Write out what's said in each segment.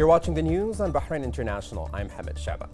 You're watching the news on Bahrain International. I'm Hamid Shaba.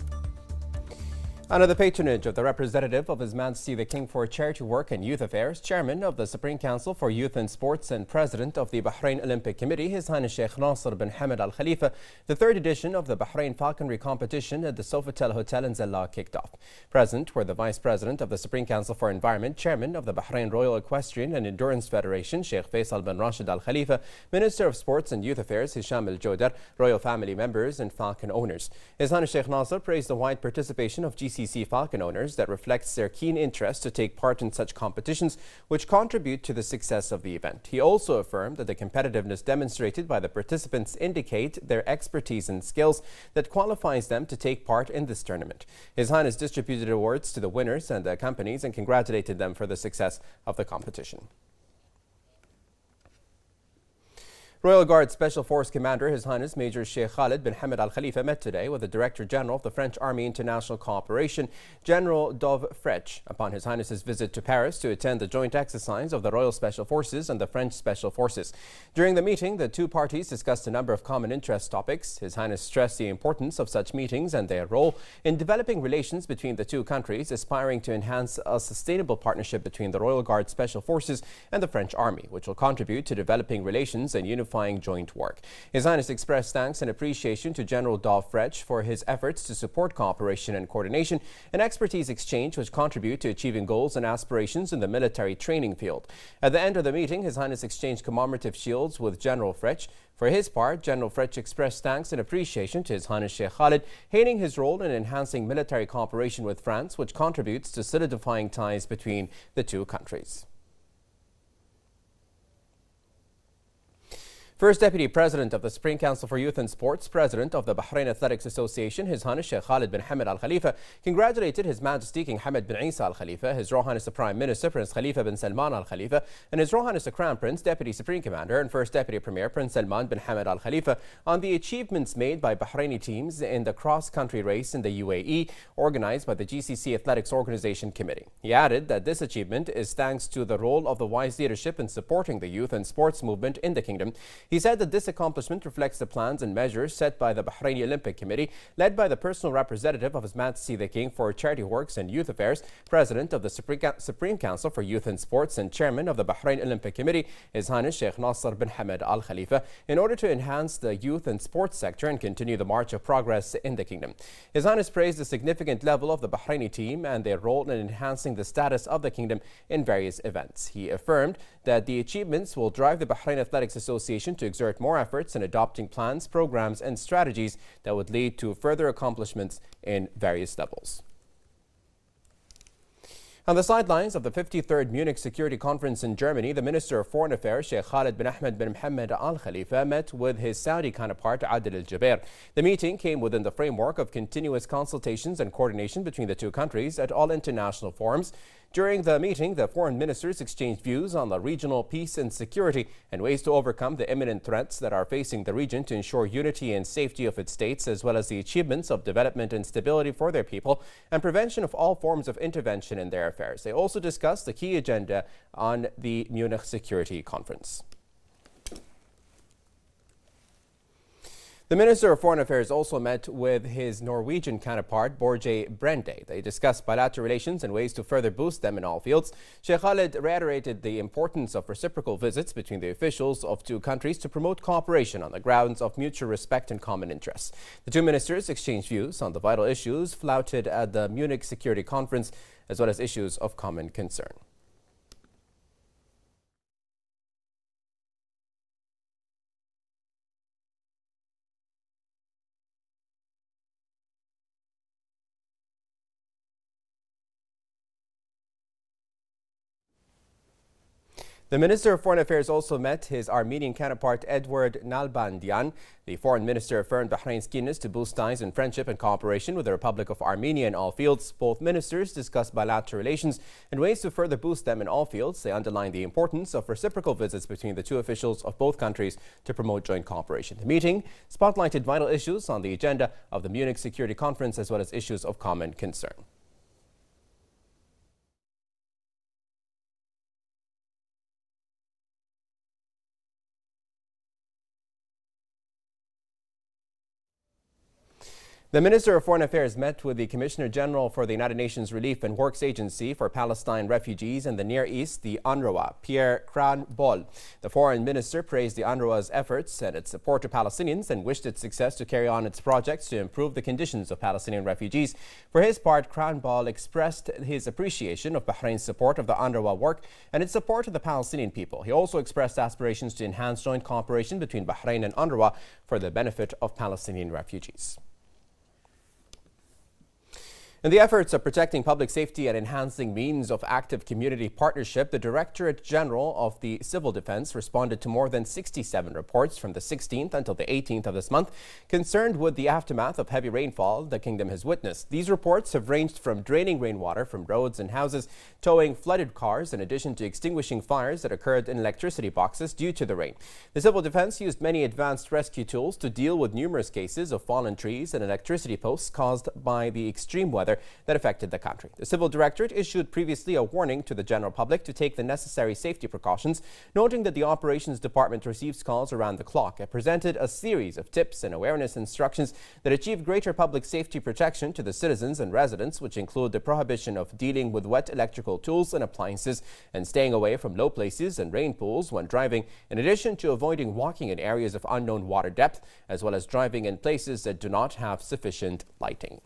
Under the patronage of the representative of His Majesty the King for Charity Work and Youth Affairs, Chairman of the Supreme Council for Youth and Sports and President of the Bahrain Olympic Committee, His Highness Sheikh Nasser bin Hamad Al Khalifa, the third edition of the Bahrain Falconry Competition at the Sofitel Hotel in Zallaq kicked off. Present were the Vice President of the Supreme Council for Environment, Chairman of the Bahrain Royal Equestrian and Endurance Federation, Sheikh Faisal bin Rashid Al Khalifa, Minister of Sports and Youth Affairs, Hisham Al Jowder, royal family members, and Falcon owners. His Highness Sheikh Nasser praised the wide participation of GC GCC Falcon owners that reflects their keen interest to take part in such competitions, which contribute to the success of the event. He also affirmed that the competitiveness demonstrated by the participants indicate their expertise and skills that qualifies them to take part in this tournament. His Highness distributed awards to the winners and their companies and congratulated them for the success of the competition. Royal Guard Special Force Commander His Highness Major Sheikh Khalid bin Hamad Al Khalifa met today with the Director General of the French Army International Cooperation, General Dov Fretch, upon His Highness's visit to Paris to attend the joint exercise of the Royal Special Forces and the French Special Forces. During the meeting, the two parties discussed a number of common interest topics. His Highness stressed the importance of such meetings and their role in developing relations between the two countries, aspiring to enhance a sustainable partnership between the Royal Guard Special Forces and the French Army, which will contribute to developing relations and unifying joint work. His Highness expressed thanks and appreciation to General Fretch for his efforts to support cooperation and coordination and expertise exchange which contribute to achieving goals and aspirations in the military training field. At the end of the meeting, His Highness exchanged commemorative shields with General Fretch. For his part, General Fretch expressed thanks and appreciation to His Highness Sheikh Khalid, hailing his role in enhancing military cooperation with France, which contributes to solidifying ties between the two countries. First Deputy President of the Supreme Council for Youth and Sports, President of the Bahrain Athletics Association, His Highness Sheikh Khalid bin Hamad Al Khalifa, congratulated His Majesty King Hamad bin Isa Al Khalifa, His Royal Highness the Prime Minister Prince Khalifa bin Salman Al Khalifa, and His Royal Highness the Crown Prince, Deputy Supreme Commander, and First Deputy Premier Prince Salman bin Hamad Al Khalifa on the achievements made by Bahraini teams in the cross country race in the UAE, organized by the GCC Athletics Organization Committee. He added that this achievement is thanks to the role of the wise leadership in supporting the youth and sports movement in the kingdom. He said that this accomplishment reflects the plans and measures set by the Bahraini Olympic Committee, led by the personal representative of His Majesty the King for Charity Works and Youth Affairs, President of the Supreme Council for Youth and Sports, and Chairman of the Bahrain Olympic Committee, His Highness Sheikh Nasser bin Hamad Al Khalifa, in order to enhance the youth and sports sector and continue the march of progress in the kingdom. His Highness praised the significant level of the Bahraini team and their role in enhancing the status of the kingdom in various events. He affirmed that the achievements will drive the Bahrain Athletics Association to exert more efforts in adopting plans, programs, and strategies that would lead to further accomplishments in various levels. On the sidelines of the 53rd Munich Security Conference in Germany, the Minister of Foreign Affairs, Sheikh Khalid bin Ahmed bin Mohammed Al Khalifa, met with his Saudi counterpart, Adel Al Jubeir. The meeting came within the framework of continuous consultations and coordination between the two countries at all international forums. During the meeting, the foreign ministers exchanged views on the regional peace and security and ways to overcome the imminent threats that are facing the region to ensure unity and safety of its states, as well as the achievements of development and stability for their people and prevention of all forms of intervention in their affairs. They also discussed the key agenda on the Munich Security Conference. The Minister of Foreign Affairs also met with his Norwegian counterpart, Børge Brende. They discussed bilateral relations and ways to further boost them in all fields. Sheikh Khalid reiterated the importance of reciprocal visits between the officials of two countries to promote cooperation on the grounds of mutual respect and common interests. The two ministers exchanged views on the vital issues flouted at the Munich Security Conference, as well as issues of common concern. The Minister of Foreign Affairs also met his Armenian counterpart Edward Nalbandian. The foreign minister affirmed Bahrain's keenness to boost ties and friendship and cooperation with the Republic of Armenia in all fields. Both ministers discussed bilateral relations and ways to further boost them in all fields. They underlined the importance of reciprocal visits between the two officials of both countries to promote joint cooperation. The meeting spotlighted vital issues on the agenda of the Munich Security Conference as well as issues of common concern. The Minister of Foreign Affairs met with the Commissioner General for the United Nations Relief and Works Agency for Palestine refugees in the Near East, the UNRWA, Pierre Krähenbühl. The foreign minister praised the UNRWA's efforts and its support to Palestinians and wished it success to carry on its projects to improve the conditions of Palestinian refugees. For his part, Krähenbühl expressed his appreciation of Bahrain's support of the UNRWA work and its support to the Palestinian people. He also expressed aspirations to enhance joint cooperation between Bahrain and UNRWA for the benefit of Palestinian refugees. In the efforts of protecting public safety and enhancing means of active community partnership, the Directorate General of the Civil Defense responded to more than 67 reports from the 16th until the 18th of this month concerned with the aftermath of heavy rainfall the kingdom has witnessed. These reports have ranged from draining rainwater from roads and houses, towing flooded cars, in addition to extinguishing fires that occurred in electricity boxes due to the rain. The Civil Defense used many advanced rescue tools to deal with numerous cases of fallen trees and electricity posts caused by the extreme that affected the country. The Civil Directorate issued previously a warning to the general public to take the necessary safety precautions, noting that the Operations Department receives calls around the clock. It presented a series of tips and awareness instructions that achieve greater public safety protection to the citizens and residents, which include the prohibition of dealing with wet electrical tools and appliances and staying away from low places and rain pools when driving, in addition to avoiding walking in areas of unknown water depth, as well as driving in places that do not have sufficient lighting.